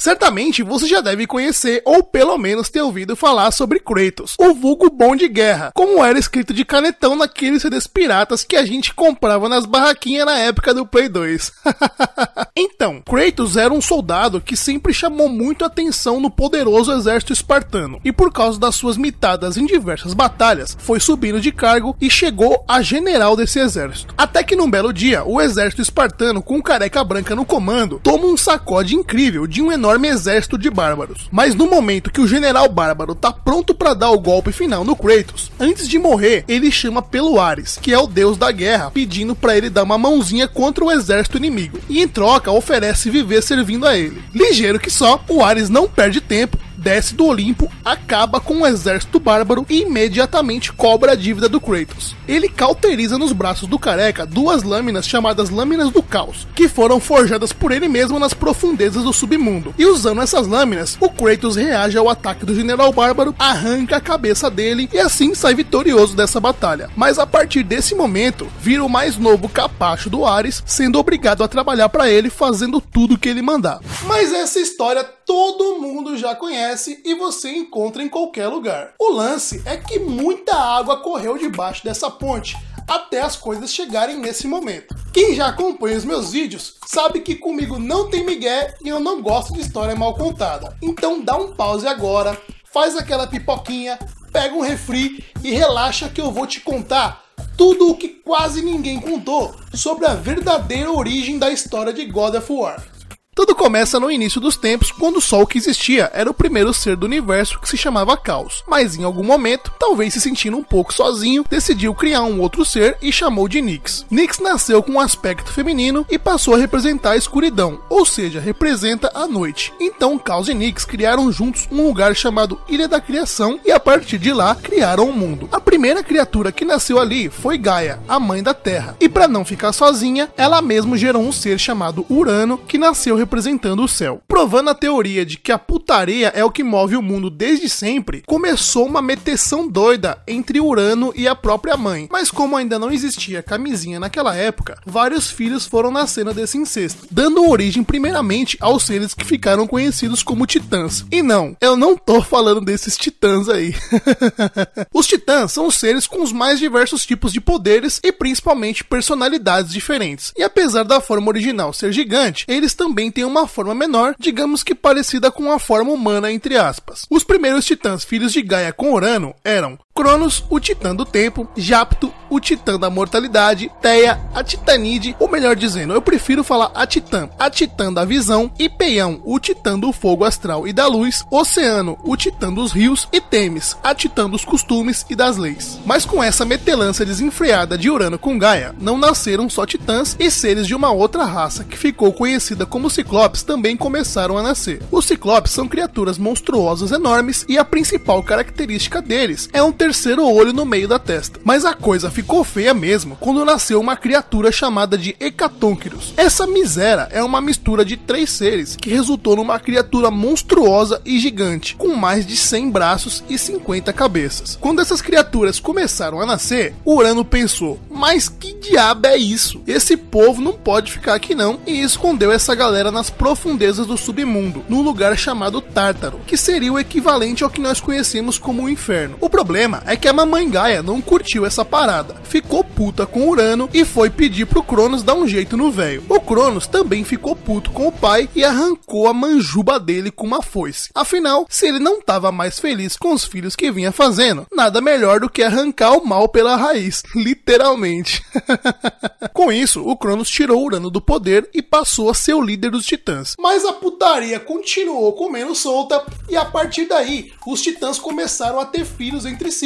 Certamente você já deve conhecer ou pelo menos ter ouvido falar sobre Kratos, o vulgo bom de guerra, como era escrito de canetão naqueles CDs piratas que a gente comprava nas barraquinhas na época do Play 2. então, Kratos era um soldado que sempre chamou muito atenção no poderoso exército espartano, e por causa das suas mitadas em diversas batalhas, foi subindo de cargo e chegou a general desse exército. Até que num belo dia, o exército espartano, com careca branca no comando, toma um sacode incrível de um enorme exército de bárbaros. Mas no momento que o general bárbaro tá pronto para dar o golpe final no Kratos, antes de morrer, ele chama pelo Ares, que é o deus da guerra, pedindo para ele dar uma mãozinha contra o exército inimigo, e em troca oferece viver servindo a ele. Ligeiro que só, o Ares não perde tempo desce do Olimpo, acaba com o exército bárbaro e imediatamente cobra a dívida do Kratos. Ele cauteriza nos braços do careca duas lâminas chamadas Lâminas do Caos, que foram forjadas por ele mesmo nas profundezas do submundo. E usando essas lâminas, o Kratos reage ao ataque do general bárbaro, arranca a cabeça dele e assim sai vitorioso dessa batalha. Mas a partir desse momento, vira o mais novo capacho do Ares, sendo obrigado a trabalhar para ele fazendo tudo que ele mandar. Mas essa história todo mundo já conhece e você encontra em qualquer lugar. O lance é que muita água correu debaixo dessa ponte até as coisas chegarem nesse momento. Quem já acompanha os meus vídeos sabe que comigo não tem migué e eu não gosto de história mal contada. Então dá um pause agora, faz aquela pipoquinha, pega um refri e relaxa que eu vou te contar tudo o que quase ninguém contou sobre a verdadeira origem da história de God of War. Tudo começa no início dos tempos, quando o Sol que existia era o primeiro ser do universo que se chamava Caos, mas em algum momento, talvez se sentindo um pouco sozinho, decidiu criar um outro ser e chamou de Nix. Nix nasceu com um aspecto feminino e passou a representar a escuridão, ou seja, representa a noite. Então Caos e Nix criaram juntos um lugar chamado Ilha da Criação e a partir de lá criaram o um mundo. A primeira criatura que nasceu ali foi Gaia, a mãe da Terra. E para não ficar sozinha, ela mesma gerou um ser chamado Urano que nasceu representando o céu. Provando a teoria de que a putaria é o que move o mundo desde sempre, começou uma meteção doida entre Urano e a própria mãe. Mas como ainda não existia camisinha naquela época, vários filhos foram nascendo desse incesto, dando origem primeiramente aos seres que ficaram conhecidos como titãs. E não, eu não tô falando desses titãs aí. os titãs são os seres com os mais diversos tipos de poderes e principalmente personalidades diferentes. E apesar da forma original ser gigante, eles também têm tem uma forma menor, digamos que parecida com a forma humana, entre aspas. Os primeiros titãs filhos de Gaia com Urano eram Cronos, o Titã do Tempo, Japto, o Titã da Mortalidade, Teia, a Titanide, ou melhor dizendo, eu prefiro falar a Titã, a Titã da Visão, e Peião, o Titã do Fogo Astral e da Luz, Oceano, o Titã dos Rios, e Temis, a Titã dos Costumes e das Leis. Mas com essa metelança desenfreada de Urano com Gaia, não nasceram só titãs e seres de uma outra raça que ficou conhecida como Ciclopes também começaram a nascer. Os Ciclopes são criaturas monstruosas enormes e a principal característica deles é um terceiro olho no meio da testa. Mas a coisa ficou feia mesmo quando nasceu uma criatura chamada de Hecatonquirus. Essa miséria é uma mistura de três seres que resultou numa criatura monstruosa e gigante, com mais de 100 braços e 50 cabeças. Quando essas criaturas começaram a nascer, Urano pensou: mas que diabo é isso? Esse povo não pode ficar aqui não, e escondeu essa galera nas profundezas do submundo, num lugar chamado Tártaro, que seria o equivalente ao que nós conhecemos como o inferno. O problema problema é que a mamãe Gaia não curtiu essa parada, ficou puta com Urano e foi pedir pro Cronos dar um jeito no velho. O Cronos também ficou puto com o pai e arrancou a manjuba dele com uma foice. Afinal, se ele não tava mais feliz com os filhos que vinha fazendo, nada melhor do que arrancar o mal pela raiz, literalmente. com isso, o Cronos tirou Urano do poder e passou a ser o líder dos titãs. Mas a putaria continuou comendo solta e a partir daí, os titãs começaram a ter filhos entre si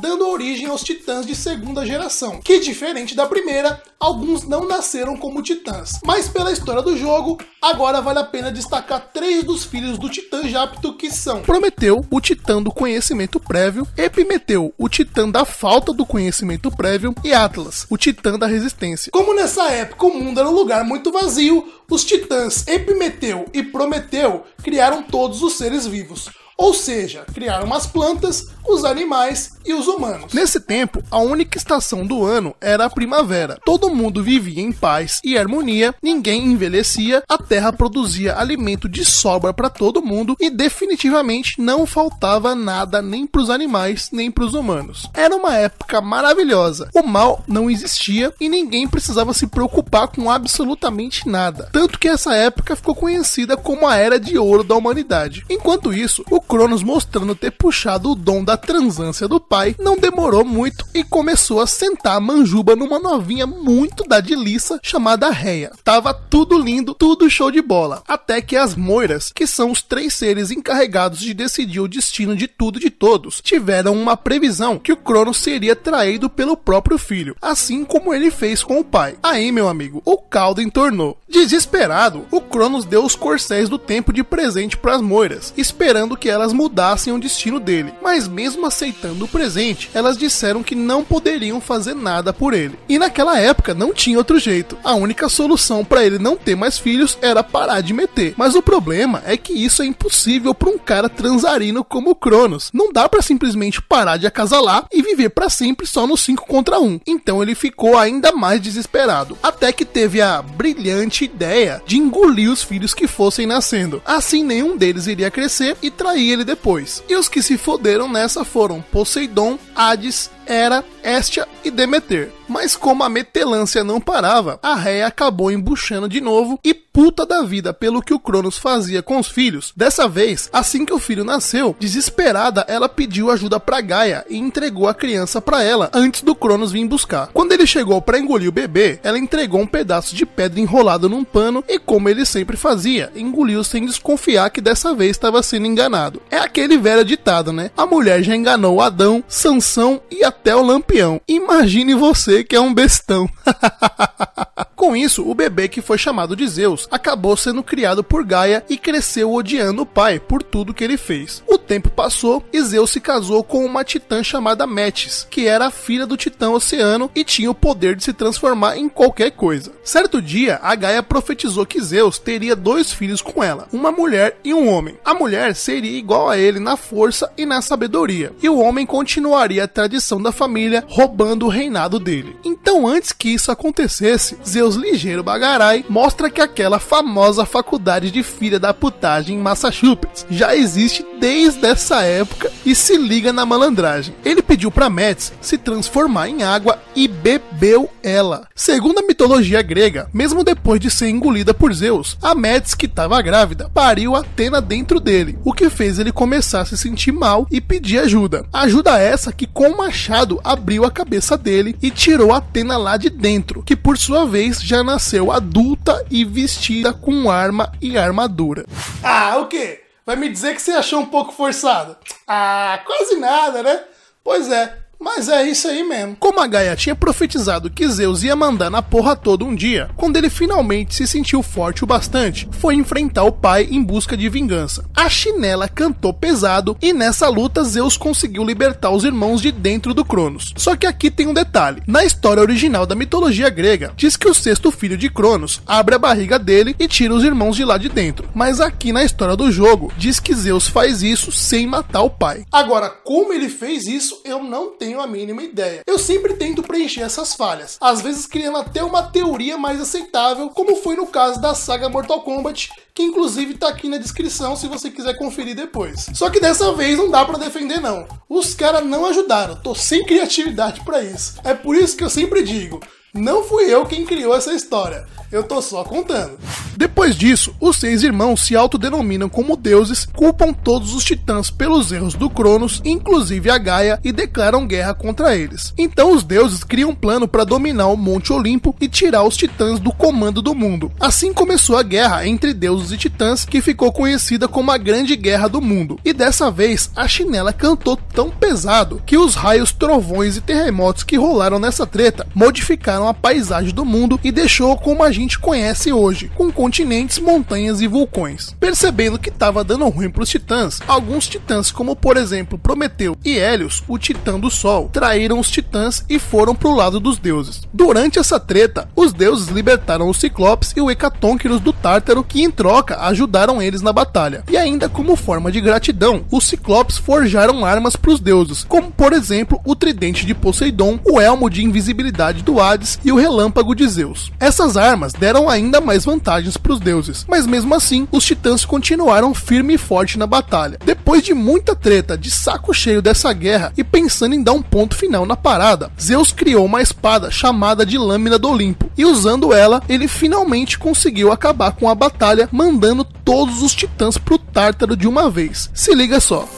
dando origem aos titãs de segunda geração, que diferente da primeira, alguns não nasceram como titãs. Mas pela história do jogo, agora vale a pena destacar três dos filhos do titã Japto que são Prometeu, o titã do conhecimento prévio, Epimeteu, o titã da falta do conhecimento prévio e Atlas, o titã da resistência. Como nessa época o mundo era um lugar muito vazio, os titãs Epimeteu e Prometeu criaram todos os seres vivos Ou seja, criaram as plantas, os animais e os humanos. Nesse tempo, a única estação do ano era a primavera. Todo mundo vivia em paz e harmonia, ninguém envelhecia, a terra produzia alimento de sobra para todo mundo e definitivamente não faltava nada nem para os animais nem para os humanos. Era uma época maravilhosa. O mal não existia e ninguém precisava se preocupar com absolutamente nada. Tanto que essa época ficou conhecida como a Era de Ouro da humanidade. Enquanto isso, o Cronos mostrando ter puxado o dom da transância do pai, não demorou muito e começou a sentar a manjuba numa novinha muito da delícia chamada Reia. Tava tudo lindo, tudo show de bola. Até que as Moiras, que são os três seres encarregados de decidir o destino de tudo e de todos, tiveram uma previsão que o Cronos seria traído pelo próprio filho, assim como ele fez com o pai. Aí, meu amigo, o caldo entornou. Desesperado, o Cronos deu os corcéis do tempo de presente para as Moiras, esperando que elas mudassem o destino dele. Mas mesmo aceitando o presente, elas disseram que não poderiam fazer nada por ele. E naquela época não tinha outro jeito. A única solução para ele não ter mais filhos era parar de meter. Mas o problema é que isso é impossível para um cara transarino como Cronos. Não dá para simplesmente parar de acasalar e viver para sempre só no 5 contra 1. Então ele ficou ainda mais desesperado, até que teve a brilhante ideia de engolir os filhos que fossem nascendo. Assim nenhum deles iria crescer e trair ele depois. E os que se foderam nessa foram Poseidon, Hades, Hera, Estia e Demeter. Mas como a metelância não parava, a Réia acabou embuchando de novo e puta da vida pelo que o Cronos fazia com os filhos. Dessa vez, assim que o filho nasceu, desesperada, ela pediu ajuda para Gaia e entregou a criança para ela antes do Cronos vir buscar. Quando ele chegou para engolir o bebê, ela entregou um pedaço de pedra enrolado num pano e como ele sempre fazia, engoliu sem desconfiar que dessa vez estava sendo enganado. É aquele velho ditado, né? A mulher já enganou Adão, Sansão e até o Lampião. Imagine você que é um bestão. Com isso, o bebê que foi chamado de Zeus acabou sendo criado por Gaia e cresceu odiando o pai por tudo que ele fez. O tempo passou e Zeus se casou com uma titã chamada Metis, que era a filha do titã Oceano e tinha o poder de se transformar em qualquer coisa. Certo dia, a Gaia profetizou que Zeus teria dois filhos com ela, uma mulher e um homem. A mulher seria igual a ele na força e na sabedoria, e o homem continuaria a tradição da família, roubando o reinado dele. Então, antes que isso acontecesse, Zeus ligeiro bagarai mostra que aquela famosa faculdade de filha da putagem em Massachusetts já existe desde essa época e se liga na malandragem. Ele pediu para Metis se transformar em água e bebeu ela. Segundo a mitologia grega, mesmo depois de ser engolida por Zeus, a Metis que estava grávida pariu Atena dentro dele, o que fez ele começar a se sentir mal e pedir ajuda. Ajuda essa que com o machado abriu a cabeça dele e tirou Atena lá de dentro, que por sua vez já nasceu adulta e vestida com arma e armadura. Ah, o quê? Vai me dizer que você achou um pouco forçado? Ah, quase nada, né? Pois é, mas é isso aí mesmo. Como a Gaia tinha profetizado que Zeus ia mandar na porra toda um dia, quando ele finalmente se sentiu forte o bastante, foi enfrentar o pai em busca de vingança. A chinela cantou pesado e nessa luta Zeus conseguiu libertar os irmãos de dentro do Cronos. Só que aqui tem um detalhe. Na história original da mitologia grega, diz que o sexto filho de Cronos abre a barriga dele e tira os irmãos de lá de dentro. Mas aqui na história do jogo, diz que Zeus faz isso sem matar o pai. Agora, como ele fez isso, eu não tenho tenho a mínima ideia. Eu sempre tento preencher essas falhas, às vezes criando até uma teoria mais aceitável, como foi no caso da saga Mortal Kombat, que inclusive tá aqui na descrição se você quiser conferir depois. Só que dessa vez não dá para defender não. Os caras não ajudaram, tô sem criatividade para isso. É por isso que eu sempre digo, não fui eu quem criou essa história. Eu tô só contando. Depois disso, os seis irmãos se autodenominam como deuses, culpam todos os titãs pelos erros do Cronos, inclusive a Gaia, e declaram guerra contra eles. Então os deuses criam um plano para dominar o Monte Olimpo e tirar os titãs do comando do mundo. Assim começou a guerra entre deuses e titãs, que ficou conhecida como a Grande Guerra do Mundo. E dessa vez, a chinela cantou tão pesado que os raios, trovões e terremotos que rolaram nessa treta modificaram a paisagem do mundo e deixou como a gente conhece hoje, com continentes, montanhas e vulcões. Percebendo que estava dando ruim para os titãs, alguns titãs, como por exemplo Prometeu e Hélios, o titã do sol, traíram os titãs e foram pro lado dos deuses. Durante essa treta, os deuses libertaram os Ciclopes e o Hecatônquiros do Tártaro, que em troca ajudaram eles na batalha. E ainda como forma de gratidão, os Ciclopes forjaram armas para os deuses, como por exemplo o tridente de Poseidon, o elmo de invisibilidade do Hades e o relâmpago de Zeus. Essas armas deram ainda mais vantagens para os deuses, mas mesmo assim, os titãs continuaram firme e forte na batalha. Depois de muita treta, de saco cheio dessa guerra e pensando em dar um ponto final na parada, Zeus criou uma espada chamada de Lâmina do Olimpo, e usando ela, ele finalmente conseguiu acabar com a batalha, mandando todos os titãs pro Tártaro de uma vez. Se liga só.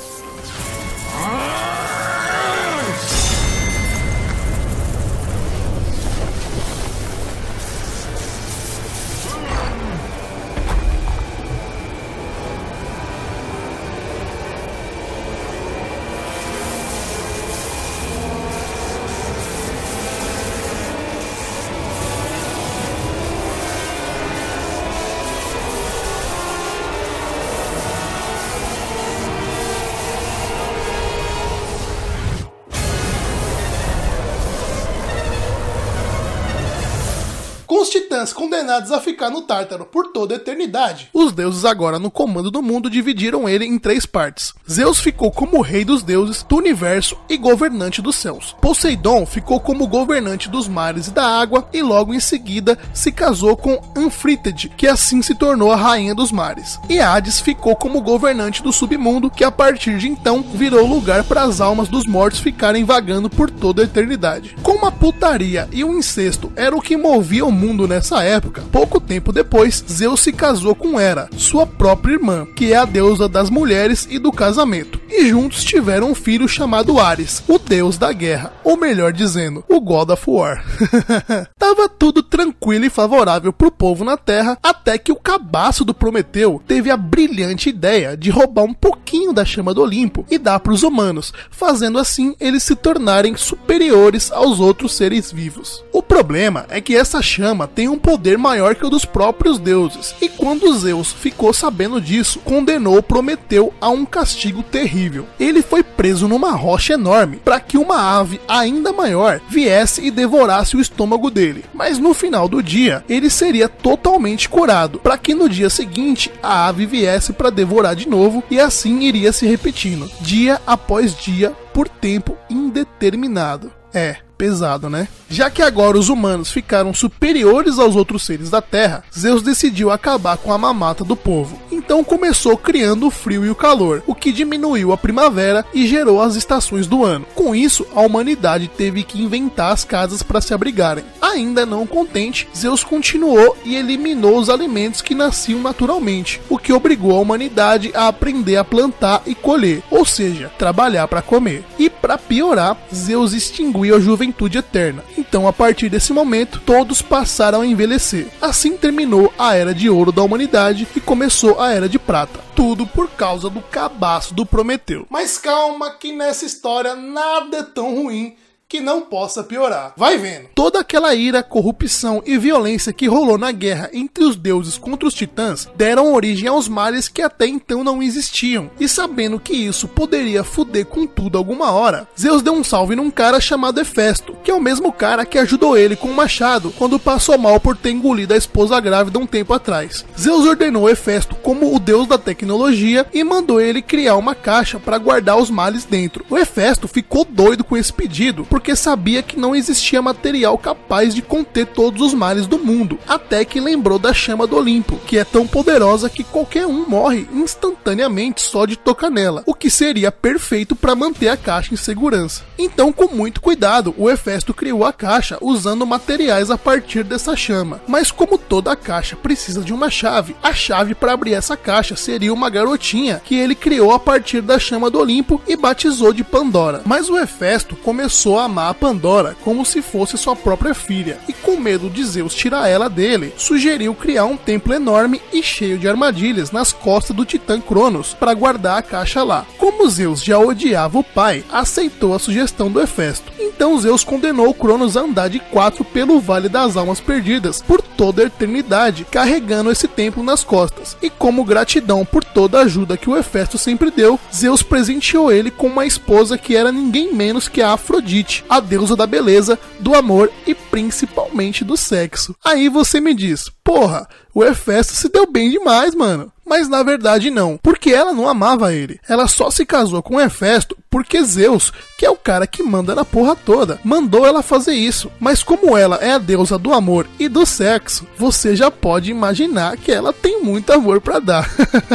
Com os titãs condenados a ficar no Tártaro por toda a eternidade, os deuses agora no comando do mundo dividiram ele em três partes. Zeus ficou como rei dos deuses, do universo e governante dos céus. Poseidon ficou como governante dos mares e da água e logo em seguida se casou com Anfrítede, que assim se tornou a rainha dos mares. E Hades ficou como governante do submundo, que a partir de então virou lugar para as almas dos mortos ficarem vagando por toda a eternidade. Como a putaria e o incesto era o que movia o mundo nessa época, pouco tempo depois, Zeus se casou com Hera, sua própria irmã, que é a deusa das mulheres e do casamento. E juntos tiveram um filho chamado Ares, o deus da guerra, ou melhor dizendo, o God of War. Tava tudo tranquilo e favorável pro povo na Terra, até que o cabaço do Prometeu teve a brilhante ideia de roubar um pouquinho da chama do Olimpo e dar para os humanos, fazendo assim eles se tornarem superiores aos outros seres vivos. O problema é que essa chama tem um poder maior que o dos próprios deuses, e quando Zeus ficou sabendo disso, condenou Prometeu a um castigo terrível. Ele foi preso numa rocha enorme para que uma ave ainda maior viesse e devorasse o estômago dele. Mas no final do dia, ele seria totalmente curado, para que no dia seguinte a ave viesse para devorar de novo e assim iria se repetindo, dia após dia, por tempo indeterminado. É, pesado, né? Já que agora os humanos ficaram superiores aos outros seres da Terra, Zeus decidiu acabar com a mamata do povo. Então começou criando o frio e o calor, o que diminuiu a primavera e gerou as estações do ano. Com isso, a humanidade teve que inventar as casas para se abrigarem. Ainda não contente, Zeus continuou e eliminou os alimentos que nasciam naturalmente, o que obrigou a humanidade a aprender a plantar e colher, ou seja, trabalhar para comer. E para piorar, Zeus extinguiu a juventude eterna. Então, a partir desse momento, todos passaram a envelhecer. Assim terminou a era de ouro da humanidade e começou a era de prata. Tudo por causa do cabaço do Prometeu. Mas calma que nessa história nada é tão ruim que não possa piorar. Vai vendo. Toda aquela ira, corrupção e violência que rolou na guerra entre os deuses contra os titãs deram origem aos males que até então não existiam. E sabendo que isso poderia fuder com tudo alguma hora, Zeus deu um salve num cara chamado Hefesto, que é o mesmo cara que ajudou ele com o machado quando passou mal por ter engolido a esposa grávida um tempo atrás. Zeus ordenou Hefesto como o deus da tecnologia e mandou ele criar uma caixa para guardar os males dentro. O Hefesto ficou doido com esse pedido, porque sabia que não existia material capaz de conter todos os males do mundo, até que lembrou da chama do Olimpo, que é tão poderosa que qualquer um morre instantaneamente só de tocar nela, o que seria perfeito para manter a caixa em segurança. Então, com muito cuidado, o Hefesto criou a caixa usando materiais a partir dessa chama. Mas como toda caixa precisa de uma chave, a chave para abrir essa caixa seria uma garotinha que ele criou a partir da chama do Olimpo e batizou de Pandora. Mas o Hefesto começou a amar a Pandora como se fosse sua própria filha, e com medo de Zeus tirar ela dele, sugeriu criar um templo enorme e cheio de armadilhas nas costas do titã Cronos para guardar a caixa lá. Como Zeus já odiava o pai, aceitou a sugestão do Hefesto. Então Zeus condenou Cronos a andar de quatro pelo Vale das Almas Perdidas por toda a eternidade, carregando esse templo nas costas. E como gratidão por toda a ajuda que o Hefesto sempre deu, Zeus presenteou ele com uma esposa que era ninguém menos que a Afrodite, a deusa da beleza, do amor e principalmente do sexo. Aí você me diz, porra, o Hefesto se deu bem demais, mano. Mas na verdade não, porque ela não amava ele. Ela só se casou com Hefesto porque Zeus, que é o cara que manda na porra toda, mandou ela fazer isso. Mas como ela é a deusa do amor e do sexo, você já pode imaginar que ela tem muito amor para dar.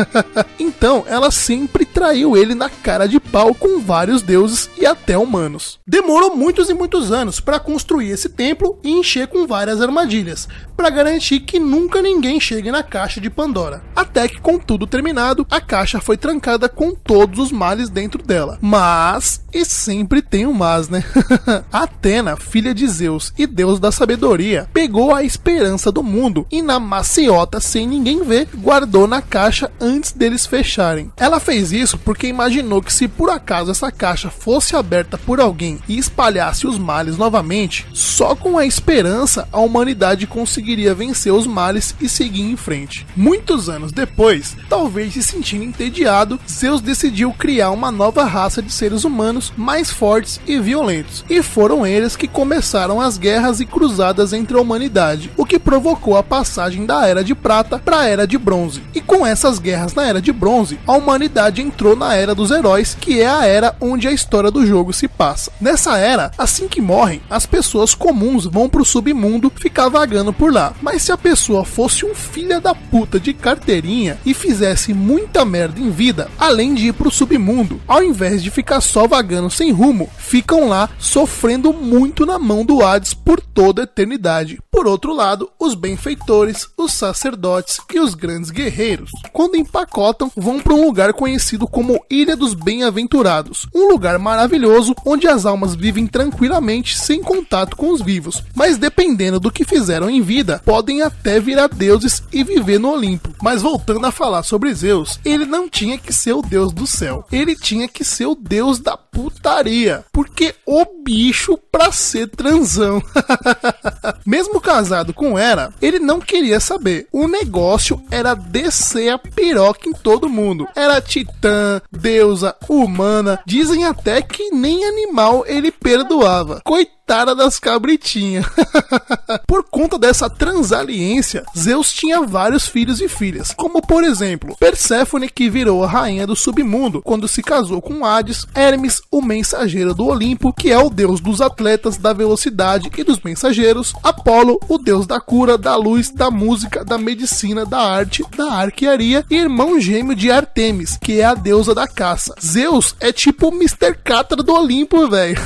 então, ela sempre traiu ele na cara de pau com vários deuses e até humanos. Demorou muitos e muitos anos para construir esse templo e encher com várias armadilhas, para garantir que nunca ninguém chegue na caixa de Pandora. Até que com tudo terminado, a caixa foi trancada com todos os males dentro dela. Mas, e sempre tem um mas, né? Atena, filha de Zeus e deus da sabedoria, pegou a esperança do mundo e na maciota, sem ninguém ver, guardou na caixa antes deles fecharem. Ela fez isso porque imaginou que se por acaso essa caixa fosse aberta por alguém e espalhasse os males novamente, só com a esperança a humanidade conseguiria vencer os males e seguir em frente. Muitos anos depois, talvez se sentindo entediado, Zeus decidiu criar uma nova raça de seres humanos mais fortes e violentos. E foram eles que começaram as guerras e cruzadas entre a humanidade, o que provocou a passagem da Era de Prata para a Era de Bronze. E com essas guerras na Era de Bronze, a humanidade entrou na Era dos Heróis, que é a era onde a história do jogo se passa. Nessa era, assim que morrem, as pessoas comuns vão pro submundo ficar vagando por lá. Mas se a pessoa fosse um filho da puta de carteirinha, e fizesse muita merda em vida, além de ir pro submundo, ao invés de ficar só vagando sem rumo, ficam lá sofrendo muito na mão do Hades por toda a eternidade. Por outro lado, os benfeitores, os sacerdotes e os grandes guerreiros, quando empacotam, vão para um lugar conhecido como Ilha dos Bem-Aventurados, um lugar maravilhoso onde as almas vivem tranquilamente sem contato com os vivos, mas dependendo do que fizeram em vida, podem até virar deuses e viver no Olimpo. Mas voltando a falar sobre Zeus, ele não tinha que ser o deus do céu, ele tinha que ser o deus da putaria, porque o bicho pra ser transão. Mesmo casado com Hera, ele não queria saber. O negócio era descer a piroca em todo mundo. Era titã, deusa, humana, dizem até que nem animal ele perdoava. Coitado coitada das cabritinhas. por conta dessa transaliência, Zeus tinha vários filhos e filhas, como por exemplo, Perséfone que virou a rainha do submundo quando se casou com Hades, Hermes, o mensageiro do Olimpo, que é o deus dos atletas, da velocidade e dos mensageiros, Apolo, o deus da cura, da luz, da música, da medicina, da arte, da arquearia e irmão gêmeo de Artemis, que é a deusa da caça. Zeus é tipo o Mr. Catra do Olimpo, velho.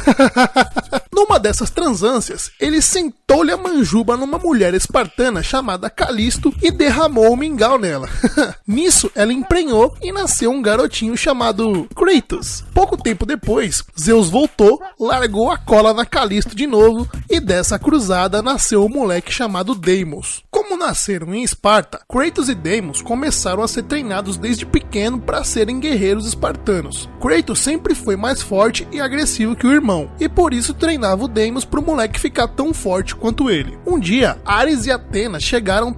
Numa dessas transâncias, ele sentou-lhe a manjuba numa mulher espartana chamada Calisto e derramou o mingau nela. Nisso, ela emprenhou e nasceu um garotinho chamado Kratos. Pouco tempo depois, Zeus voltou, largou a cola na Calisto de novo e dessa cruzada nasceu um moleque chamado Deimos. Como nasceram em Esparta, Kratos e Deimos começaram a ser treinados desde pequeno para serem guerreiros espartanos. Kratos sempre foi mais forte e agressivo que o irmão, e por isso treinava o Deimos pro moleque ficar tão forte quanto ele. Um dia, Ares e Atena chegaram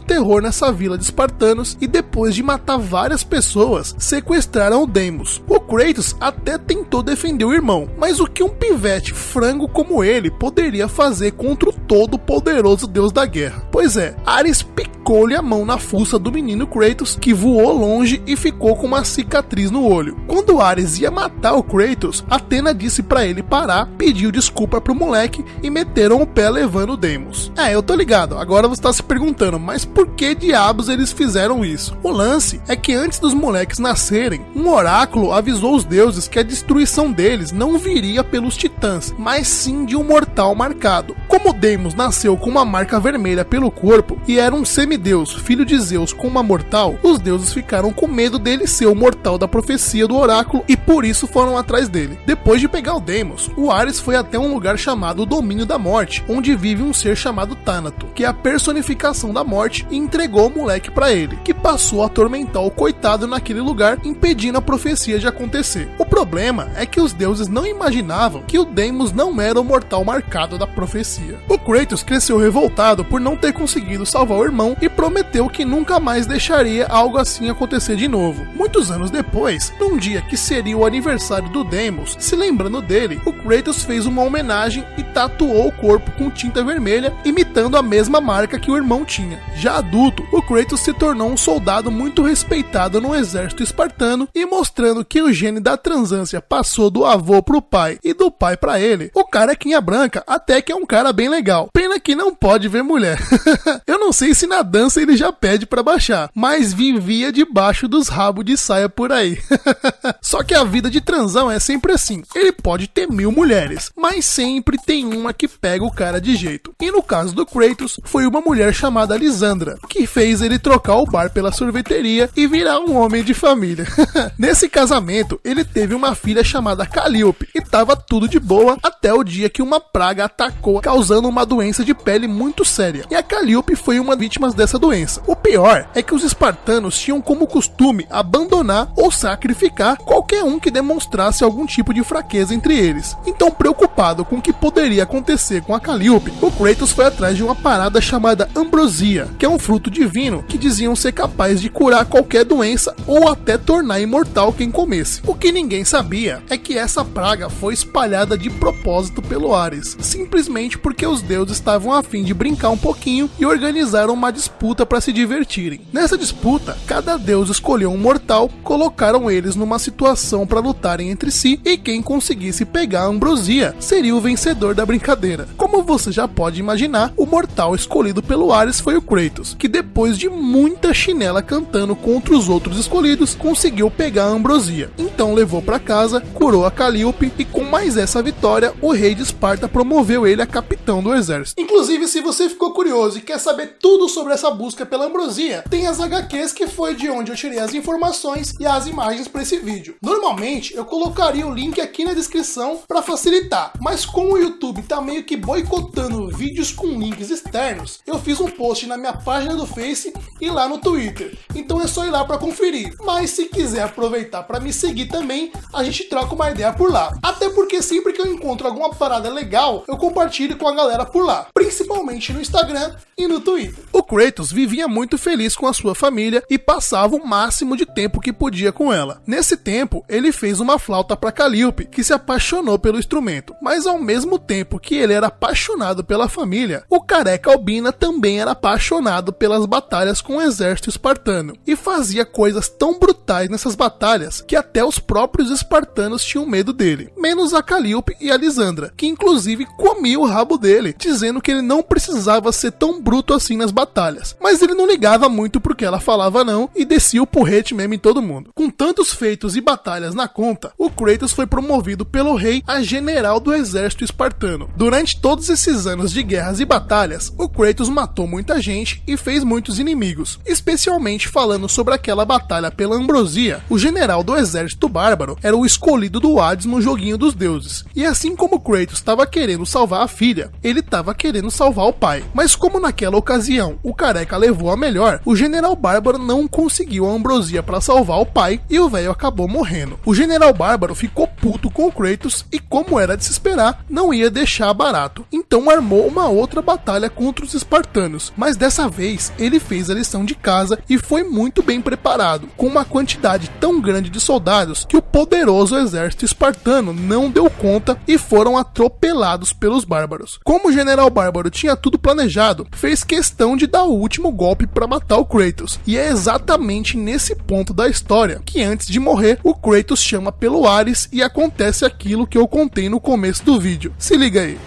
terror nessa vila de espartanos e depois de matar várias pessoas, sequestraram o Deimos. O Kratos até tentou defender o irmão, mas o que um pivete frango como ele poderia fazer contra o todo poderoso deus da guerra? Pois é, Ares picou-lhe a mão na fuça do menino Kratos, que voou longe e ficou com uma cicatriz no olho. Quando Ares ia matar o Kratos, Atena disse para ele parar, pediu desculpa pro moleque e meteram o pé levando Deimos. É, eu tô ligado, agora você tá se perguntando, mas por que diabos eles fizeram isso? O lance é que antes dos moleques nascerem, um oráculo avisou os deuses que a destruição deles não viria pelos titãs, mas sim de um mortal marcado. Como Deimos nasceu com uma marca vermelha pelo corpo e era um semi semideus, filho de Zeus, com uma mortal, os deuses ficaram com medo dele ser o mortal da profecia do oráculo e por isso foram atrás dele. Depois de pegar o Deimos, o Ares foi até um lugar chamado Domínio da Morte, onde vive um ser chamado Thanato, que é a personificação da morte, e entregou o moleque para ele, que passou a atormentar o coitado naquele lugar, impedindo a profecia de acontecer. O problema é que os deuses não imaginavam que o Deimos não era o mortal marcado da profecia. O Kratos cresceu revoltado por não ter conseguido salvar o irmão e prometeu que nunca mais deixaria algo assim acontecer de novo. Muitos anos depois, num dia que seria o aniversário do Deimos, se lembrando dele, o Kratos fez uma homenagem e tatuou o corpo com tinta vermelha, imitando a mesma marca que o irmão tinha. Já adulto, o Kratos se tornou um soldado muito respeitado no exército espartano e mostrando que o gene da transância passou do avô pro pai e do pai para ele. O carequinha branca até que é um cara bem legal. Pena que não pode ver mulher. Eu não sei se na dança ele já pede para baixar, mas vivia debaixo dos rabos de saia por aí. Só que a vida de transão é sempre assim. Ele pode ter mil mulheres, mas sempre tem uma que pega o cara de jeito. E no caso do Kratos, foi uma mulher chamada Lisandra, que fez ele trocar o bar pela sorveteria e virar um homem de família. Nesse casamento, ele teve uma filha chamada Calliope e tava tudo de boa até o dia que uma praga atacou, causando uma doença de pele muito séria. E a Calliope foi uma vítima dessa doença. O pior é que os espartanos tinham como costume abandonar ou sacrificar qualquer um que demonstrasse algum tipo de fraqueza entre eles. Então, preocupado com o que poderia acontecer com a Calliope, o Kratos foi atrás de uma parada chamada ambrosia, que é um fruto divino que diziam ser capaz de curar qualquer doença ou até tornar imortal quem comesse. O que ninguém sabia é que essa praga foi espalhada de propósito pelo Ares, simplesmente porque os deuses estavam a fim de brincar um pouquinho e organizaram uma disputa para se divertirem. Nessa disputa, cada deus escolheu um mortal, colocaram eles numa situação para lutarem entre si e quem conseguisse pegar a ambrosia seria o vencedor da brincadeira. Como você já pode imaginar, o mortal escolhido pelo Ares foi o Kratos, que depois de muita chinela cantando contra os outros escolhidos, conseguiu pegar a ambrosia. Então levou para casa, curou a Calliope e com mais essa vitória, o rei de Esparta promoveu ele a capitão do exército. Inclusive, se você ficou curioso e quer saber tudo sobre essa busca pela ambrosia, tem as HQs que foi de onde eu tirei as informações e as imagens para esse vídeo. Normalmente eu colocaria o link aqui na descrição para facilitar, mas como o YouTube tá meio que boicotando vídeos com links externos, eu fiz um post na minha página do Face e lá no Twitter. Então é só ir lá para conferir. Mas se quiser aproveitar para me seguir também, a gente troca uma ideia por lá. Até porque sempre que eu encontro alguma parada legal, eu compartilho com a galera por lá, principalmente no Instagram e no Twitter. O Kratos vivia muito feliz com a sua família e passava o máximo de tempo que podia com ela. Nesse tempo, ele fez uma flauta para Calliope, que se apaixonou pelo instrumento, mas ao mesmo tempo que ele era apaixonado pela família, o careca Albina também era apaixonado pelas batalhas com o exército espartano e fazia coisas tão brutais nessas batalhas que até os próprios espartanos tinham medo dele, menos a Calliope e a Lisandra, que inclusive comia o rabo dele, dizendo que ele não precisava ser tão bruto assim nas batalhas. Mas ele não ligava muito porque ela falava não e descia o porrete mesmo em todo mundo. Com tantos feitos e batalhas na conta, o Kratos foi promovido pelo rei a general do exército espartano. Durante todos esses anos de guerras e batalhas, o Kratos matou muita gente e fez muitos inimigos, especialmente falando sobre aquela batalha pela Ambrosia. O general do exército bárbaro era o escolhido do Hades no joguinho dos deuses. E assim como Kratos estava querendo salvar a filha, ele estava querendo salvar o pai. Mas como naquela ocasião o careca levou a melhor, o general bárbaro não conseguiu a Ambrosia para salvar o pai e o velho acabou morrendo. O general bárbaro ficou puto com o Kratos e, como era de se esperar, não ia deixar barato. Então armou uma outra batalha contra os espartanos, mas dessa vez ele fez a lição de casa e foi muito bem preparado, com uma quantidade tão grande de soldados que o poderoso exército espartano não deu conta e foram atropelados pelos bárbaros. Como o general bárbaro tinha tudo planejado, fez questão de dar o último golpe para matar o Kratos, e é exatamente nesse ponto da história que antes de morrer, o Kratos chama pelo Ares e acontece aquilo que eu contei no começo do vídeo. Se liga aí.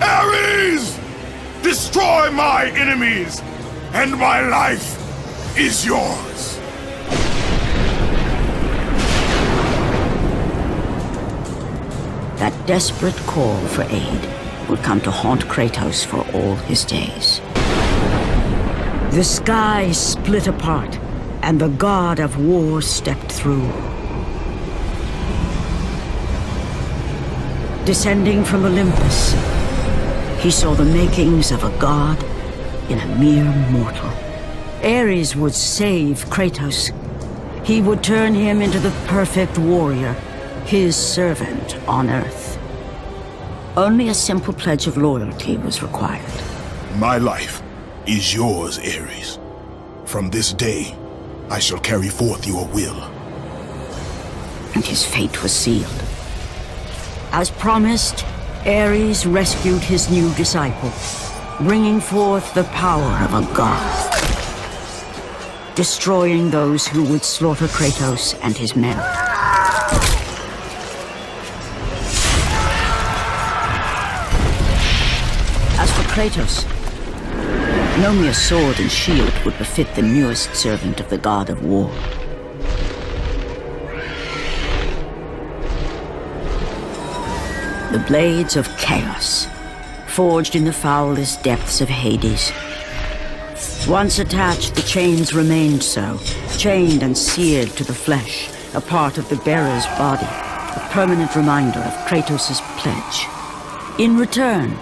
Ares! Destroy my enemies, and my life is yours. That desperate call for aid would come to haunt Kratos for all his days. The sky split apart, and the god of war stepped through. Descending from Olympus, he saw the makings of a god in a mere mortal. Ares would save Kratos. He would turn him into the perfect warrior, his servant on Earth. Only a simple pledge of loyalty was required. My life is yours, Ares. From this day, I shall carry forth your will. And his fate was sealed. As promised, Ares rescued his new disciple, bringing forth the power of a god. Destroying those who would slaughter Kratos and his men. As for Kratos, no mere sword and shield would befit the newest servant of the god of war. The blades of chaos, forged in the foulest depths of Hades. Once attached, the chains remained so, chained and seared to the flesh, a part of the bearer's body, a permanent reminder of Kratos' pledge. In return,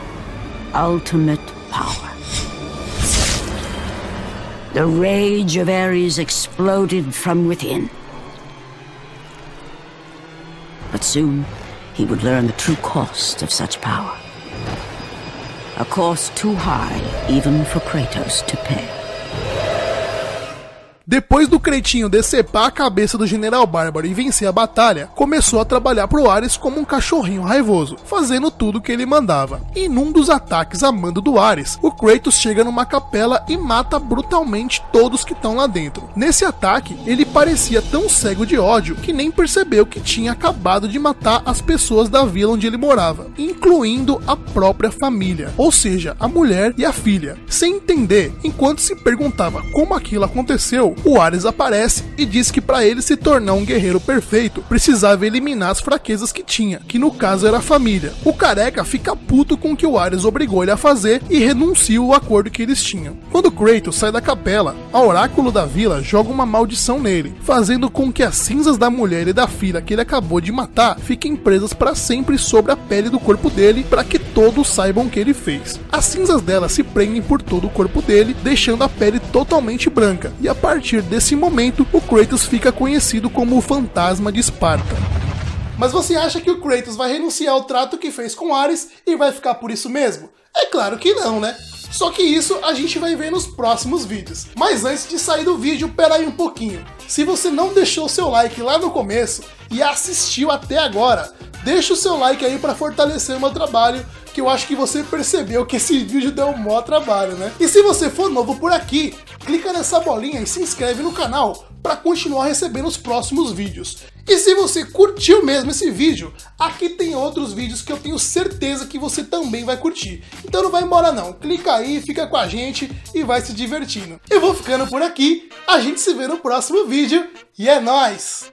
ultimate power. The rage of Ares exploded from within. But soon, he would learn the true cost of such power. A cost too high even for Kratos to pay. Depois do Cretinho decepar a cabeça do General Bárbaro e vencer a batalha, começou a trabalhar pro Ares como um cachorrinho raivoso, fazendo tudo o que ele mandava. E num dos ataques a mando do Ares, o Kratos chega numa capela e mata brutalmente todos que estão lá dentro. Nesse ataque, ele parecia tão cego de ódio que nem percebeu que tinha acabado de matar as pessoas da vila onde ele morava, incluindo a própria família, ou seja, a mulher e a filha. Sem entender, enquanto se perguntava como aquilo aconteceu, o Ares aparece e diz que para ele se tornar um guerreiro perfeito, precisava eliminar as fraquezas que tinha, que no caso era a família. O careca fica puto com o que o Ares obrigou ele a fazer e renuncia o acordo que eles tinham. Quando Kratos sai da capela, a oráculo da vila joga uma maldição nele, fazendo com que as cinzas da mulher e da filha que ele acabou de matar fiquem presas para sempre sobre a pele do corpo dele, para que todos saibam o que ele fez. As cinzas dela se prendem por todo o corpo dele, deixando a pele totalmente branca, e a partir desse momento, o Kratos fica conhecido como o Fantasma de Esparta. Mas você acha que o Kratos vai renunciar ao trato que fez com Ares e vai ficar por isso mesmo? É claro que não, né? Só que isso a gente vai ver nos próximos vídeos. Mas antes de sair do vídeo, pera aí um pouquinho. Se você não deixou seu like lá no começo e assistiu até agora, deixa o seu like aí para fortalecer o meu trabalho, que eu acho que você percebeu que esse vídeo deu um maior trabalho, né? E se você for novo por aqui, clica nessa bolinha e se inscreve no canal para continuar recebendo os próximos vídeos. E se você curtiu mesmo esse vídeo, aqui tem outros vídeos que eu tenho certeza que você também vai curtir. Então não vai embora não, clica aí, fica com a gente e vai se divertindo. Eu vou ficando por aqui, a gente se vê no próximo vídeo e é nóis!